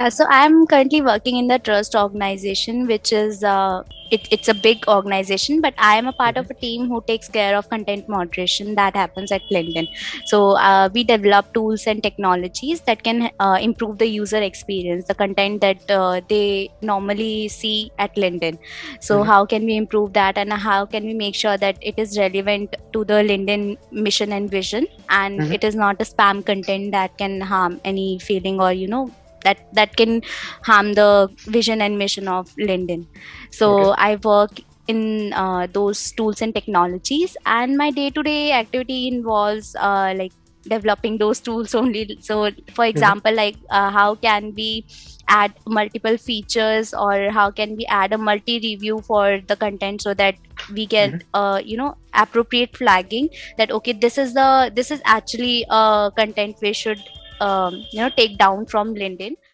Uh, so I'm currently working in the Trust organization, which is uh, it, it's a big organization, but I am a part of a team who takes care of content moderation that happens at LinkedIn. So uh, we develop tools and technologies that can uh, improve the user experience, the content that uh, they normally see at LinkedIn. So Mhm. how can we improve that, and how can we make sure that it is relevant to the LinkedIn mission and vision, and Mhm. it is not a spam content that can harm any feeling or you know that that can harm the vision and mission of linkedin so Okay. i work in uh, those tools and technologies and my day-to-day activity involves uh, like developing those tools only. So for example like uh, how can we add multiple features or how can we add a multi review for the content so that we get uh, you know appropriate flagging that okay this is the this is actually a content we should um, you know take down from linkedin